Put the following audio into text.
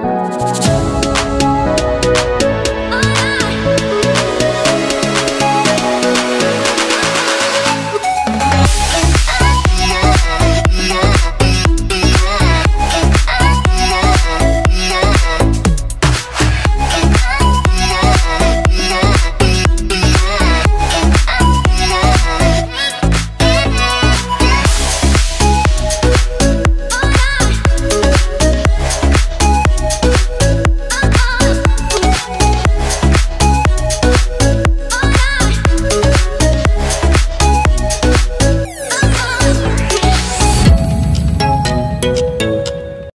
Música